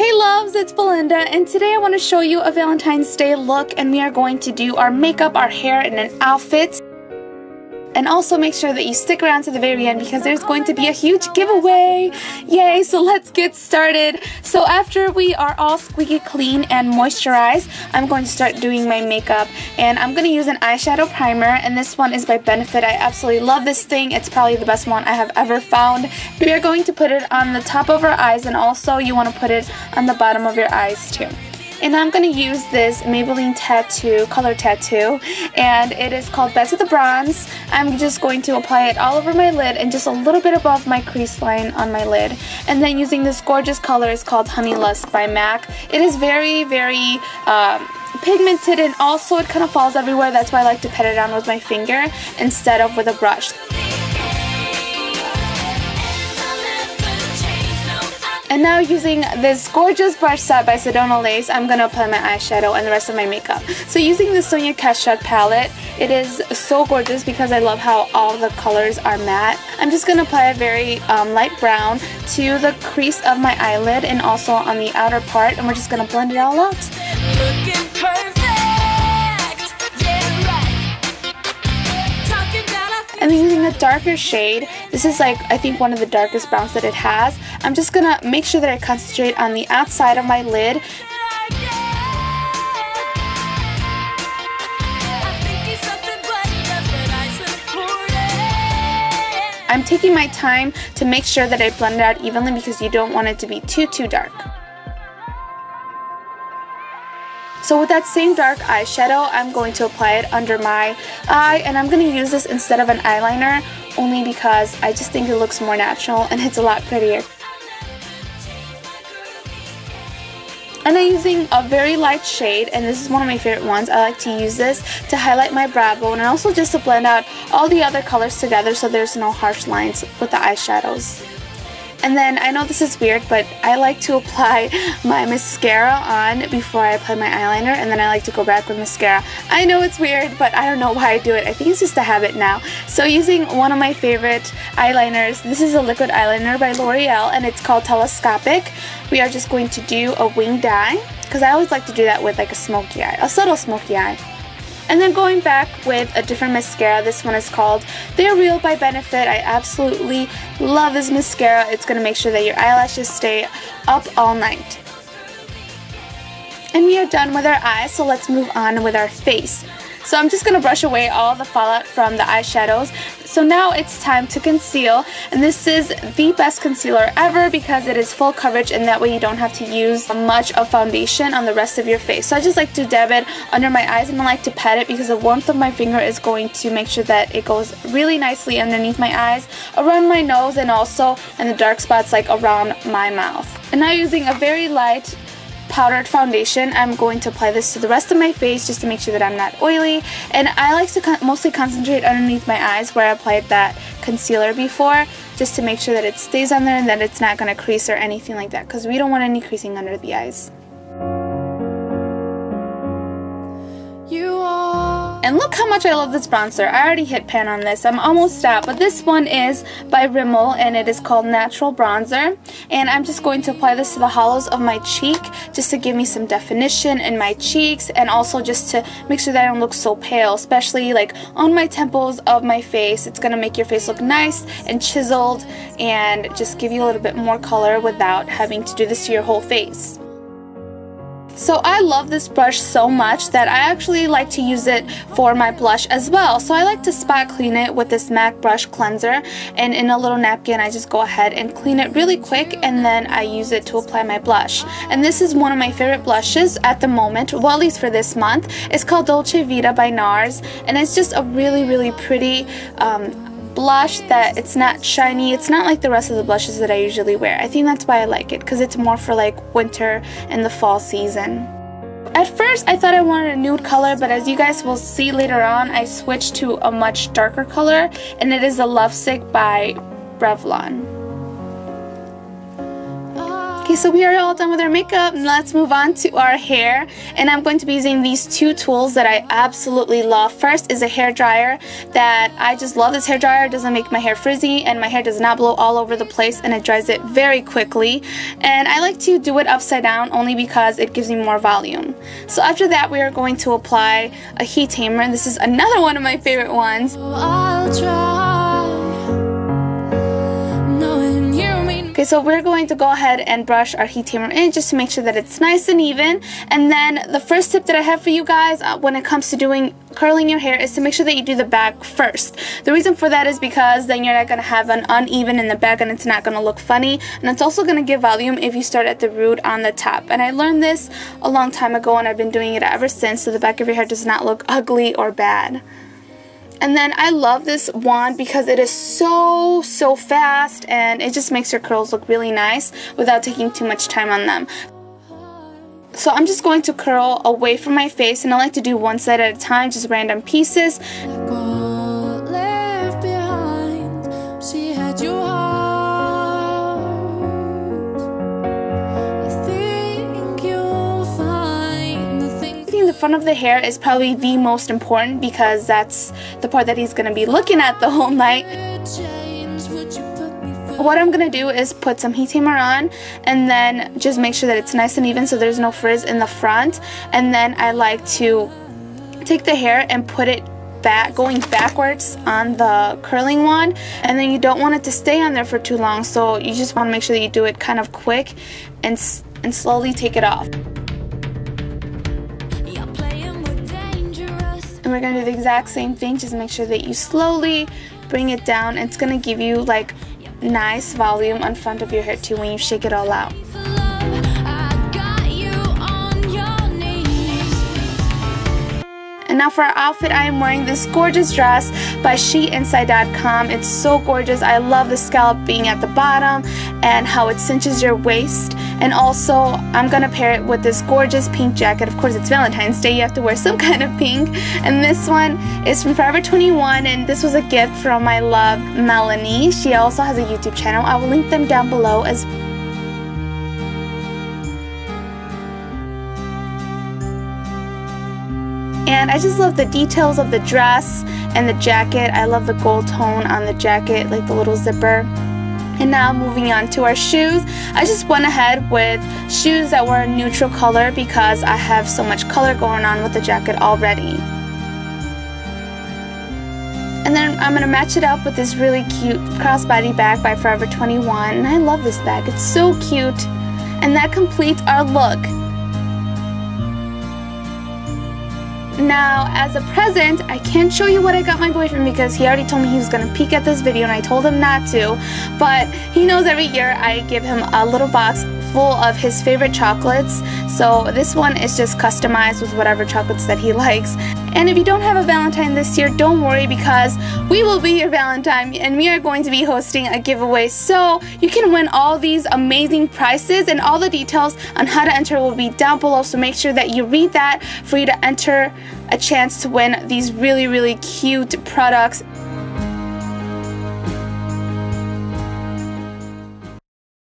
Hey loves, it's Belinda and today I want to show you a Valentine's Day look and we are going to do our makeup, our hair, and an outfit. And also make sure that you stick around to the very end because there's going to be a huge giveaway. Yay, so let's get started. So after we are all squeaky clean and moisturized, I'm going to start doing my makeup. And I'm going to use an eyeshadow primer and this one is by Benefit. I absolutely love this thing. It's probably the best one I have ever found. We are going to put it on the top of our eyes and also you want to put it on the bottom of your eyes too. And I'm going to use this Maybelline Tattoo, Color Tattoo, and it is called Bad to the Bronze. I'm just going to apply it all over my lid and just a little bit above my crease line on my lid. And then using this gorgeous color, it's called Honey Lust by MAC. It is very, very... Um, pigmented and also it kind of falls everywhere that's why I like to pat it on with my finger instead of with a brush. And now using this gorgeous brush set by Sedona Lace, I'm going to apply my eyeshadow and the rest of my makeup. So using the Sonia Kashuk palette, it is so gorgeous because I love how all the colors are matte. I'm just going to apply a very um, light brown to the crease of my eyelid and also on the outer part and we're just going to blend it all out. Darker shade, this is like I think one of the darkest browns that it has, I'm just to make sure that I concentrate on the outside of my lid. I'm taking my time to make sure that I blend it out evenly because you don't want it to be too, too dark. So with that same dark eyeshadow, I'm going to apply it under my eye and I'm going to use this instead of an eyeliner only because I just think it looks more natural and it's a lot prettier. And I'm using a very light shade, and this is one of my favorite ones. I like to use this to highlight my brow bone and also just to blend out all the other colors together so there's no harsh lines with the eyeshadows. And then I know this is weird, but I like to apply my mascara on before I apply my eyeliner, and then I like to go back with mascara. I know it's weird, but I don't know why I do it. I think it's just a habit now. So using one of my favorite eyeliners, this is a liquid eyeliner by L'Oreal, and it's called Telescopic. We are just going to do a winged eye, because I always like to do that with like a smoky eye, a subtle smoky eye. And then going back with a different mascara, this one is called They're Real by Benefit. I absolutely love this mascara. It's going to make sure that your eyelashes stay up all night. And we are done with our eyes, so let's move on with our face. So I'm just to brush away all the fallout from the eyeshadows. So now it's time to conceal and this is the best concealer ever because it is full coverage and that way you don't have to use much of foundation on the rest of your face. So I just like to dab it under my eyes and I like to pat it because the warmth of my finger is going to make sure that it goes really nicely underneath my eyes, around my nose and also in the dark spots like around my mouth. And now using a very light powdered foundation. I'm going to apply this to the rest of my face just to make sure that I'm not oily. And I like to con mostly concentrate underneath my eyes where I applied that concealer before just to make sure that it stays on there and that it's not going to crease or anything like that because we don't want any creasing under the eyes. And look how much I love this bronzer. I already hit pan on this. I'm almost out. But this one is by Rimmel and it is called Natural Bronzer. And I'm just going to apply this to the hollows of my cheek just to give me some definition in my cheeks and also just to make sure that I don't look so pale, especially like on my temples of my face. It's going to make your face look nice and chiseled and just give you a little bit more color without having to do this to your whole face. So I love this brush so much that I actually like to use it for my blush as well. So I like to spot clean it with this MAC brush cleanser and in a little napkin I just go ahead and clean it really quick and then I use it to apply my blush. And this is one of my favorite blushes at the moment, well at least for this month. It's called Dolce Vita by NARS and it's just a really really pretty um, blush that it's not shiny. It's not like the rest of the blushes that I usually wear. I think that's why I like it because it's more for like winter and the fall season. At first I thought I wanted a nude color but as you guys will see later on I switched to a much darker color and it is a Lovesick by Revlon. Okay, so we are all done with our makeup. Let's move on to our hair. And I'm going to be using these two tools that I absolutely love. First is a hair dryer that I just love this hair dryer. It doesn't make my hair frizzy and my hair does not blow all over the place and it dries it very quickly. And I like to do it upside down only because it gives me more volume. So after that, we are going to apply a heat tamer. And this is another one of my favorite ones. Okay, so we're going to go ahead and brush our heat tamer in just to make sure that it's nice and even. And then the first tip that I have for you guys uh, when it comes to doing curling your hair is to make sure that you do the back first. The reason for that is because then you're not going to have an uneven in the back and it's not going to look funny. And it's also going to give volume if you start at the root on the top. And I learned this a long time ago and I've been doing it ever since so the back of your hair does not look ugly or bad. And then I love this wand because it is so, so fast and it just makes your curls look really nice without taking too much time on them. So I'm just going to curl away from my face and I like to do one side at a time, just random pieces. Front of the hair is probably the most important because that's the part that he's going to be looking at the whole night. What I'm going to do is put some heat tamer on and then just make sure that it's nice and even so there's no frizz in the front. And then I like to take the hair and put it back going backwards on the curling wand and then you don't want it to stay on there for too long so you just want to make sure that you do it kind of quick and and slowly take it off. And we're going to do the exact same thing, just make sure that you slowly bring it down. It's going to give you like nice volume on front of your hair too when you shake it all out. Now for our outfit, I am wearing this gorgeous dress by SheInside.com. It's so gorgeous. I love the scalloping at the bottom and how it cinches your waist. And also, I'm going to pair it with this gorgeous pink jacket. Of course, it's Valentine's Day. You have to wear some kind of pink. And this one is from Forever 21. And this was a gift from my love, Melanie. She also has a YouTube channel. I will link them down below as well. And I just love the details of the dress and the jacket. I love the gold tone on the jacket, like the little zipper. And now moving on to our shoes. I just went ahead with shoes that were a neutral color because I have so much color going on with the jacket already. And then I'm going to match it up with this really cute crossbody bag by Forever 21. And I love this bag. It's so cute. And that completes our look. Now, as a present, I can't show you what I got my boyfriend because he already told me he was going to peek at this video and I told him not to. But he knows every year I give him a little box full of his favorite chocolates. So this one is just customized with whatever chocolates that he likes. And if you don't have a Valentine this year, don't worry because we will be your Valentine and we are going to be hosting a giveaway. So you can win all these amazing prizes and all the details on how to enter will be down below. So make sure that you read that for you to enter a chance to win these really, really cute products